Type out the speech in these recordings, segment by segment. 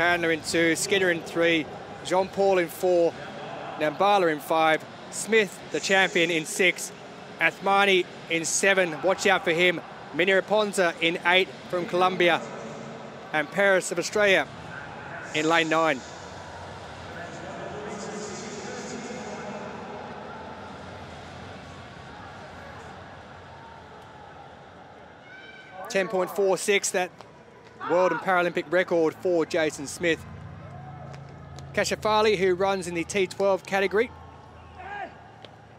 Handler in two, Skinner in three, Jean Paul in four, Nambala in five, Smyth, the champion, in six, Athmani in seven, watch out for him, Mina Aponza in eight from Colombia, and Perris of Australia in lane nine. Ten point four six, that world and Paralympic record for Jason Smyth. Kashafali, who runs in the T12 category,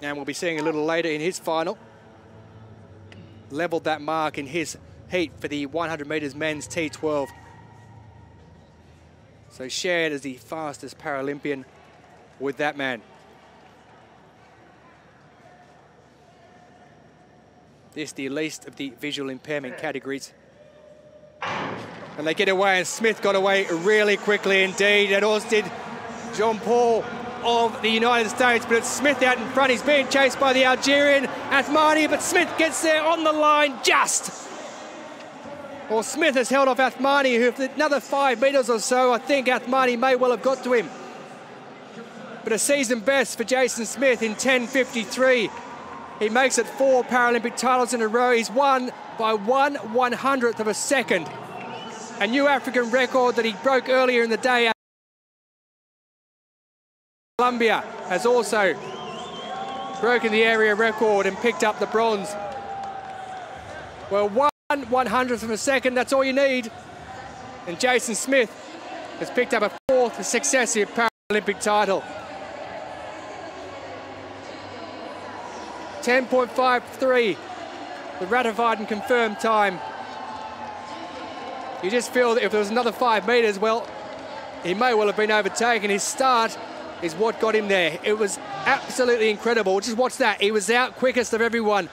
and we'll be seeing a little later in his final, levelled that mark in his heat for the 100 metres men's T12. So shared as the fastest Paralympian with that man. This the least of the visual impairment categories. And they get away, and Smyth got away really quickly indeed, and as did Jean Paul of the United States, but it's Smyth out in front. He's being chased by the Algerian Athmani, but Smyth gets there on the line just. Well, Smyth has held off Athmani, who, for another five metres or so, I think Athmani may well have got to him. But a season best for Jason Smyth in 10.53. He makes it four Paralympic titles in a row. He's won by one one hundredth of a second. A new African record that he broke earlier in the day. Colombia has also broken the area record and picked up the bronze. Well, one one hundredth of a second, that's all you need. And Jason Smyth has picked up a fourth successive Paralympic title. 10.53, the ratified and confirmed time. You just feel that if there was another five metres, well, he may well have been overtaken. His start is what got him there. It was absolutely incredible. Just watch that. He was out quickest of everyone.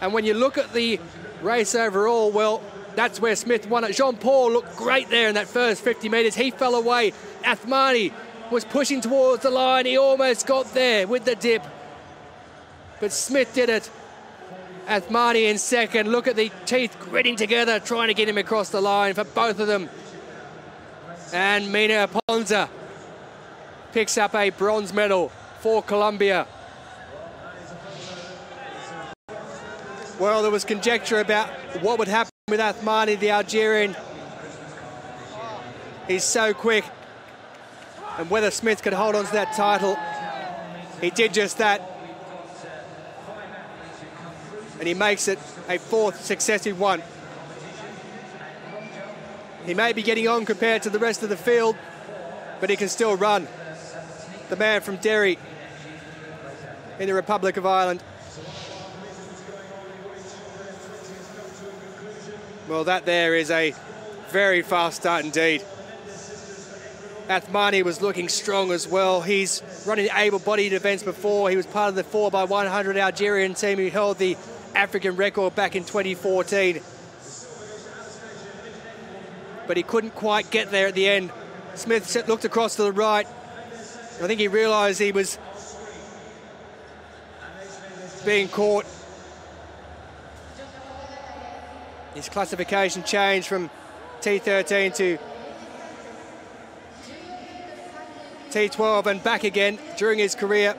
And when you look at the race overall, well, that's where Smyth won it. Jean Paul looked great there in that first 50 metres. He fell away. Athmani was pushing towards the line. He almost got there with the dip. But Smyth did it. Athmani in second. Look at the teeth gritting together, trying to get him across the line for both of them. And Mina Aponza picks up a bronze medal for Colombia. Well, there was conjecture about what would happen with Athmani, the Algerian. He's so quick. And whether Smyth could hold on to that title, he did just that. And he makes it a fourth successive one. He may be getting on compared to the rest of the field, but he can still run the man from Derry in the Republic of Ireland. Well, that there is a very fast start indeed. Athmani was looking strong as well. He's running able-bodied events before. He was part of the 4x100 Algerian team who held the African record back in 2014. But he couldn't quite get there at the end. Smyth looked across to the right, I think he realised he was being caught. His classification changed from T13 to T12 and back again during his career.